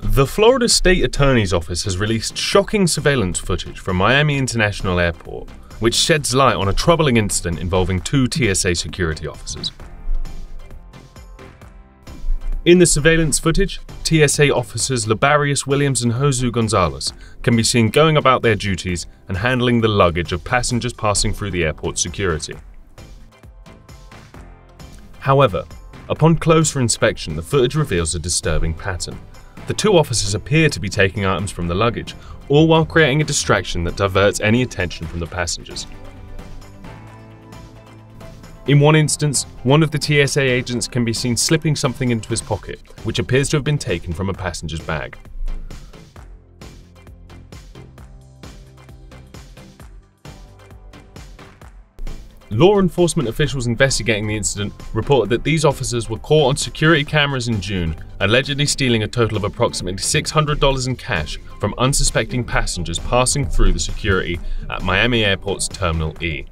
The Florida State Attorney's Office has released shocking surveillance footage from Miami International Airport, which sheds light on a troubling incident involving two TSA security officers. In the surveillance footage, TSA officers Labarrius Williams and Josue Gonzalez can be seen going about their duties and handling the luggage of passengers passing through the airport security. However, upon closer inspection, the footage reveals a disturbing pattern. The two officers appear to be taking items from the luggage, all while creating a distraction that diverts any attention from the passengers. In one instance, one of the TSA agents can be seen slipping something into his pocket, which appears to have been taken from a passenger's bag. Law enforcement officials investigating the incident reported that these officers were caught on security cameras in June, allegedly stealing a total of approximately $600 in cash from unsuspecting passengers passing through the security at Miami Airport's Terminal E.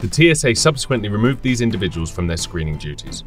The TSA subsequently removed these individuals from their screening duties.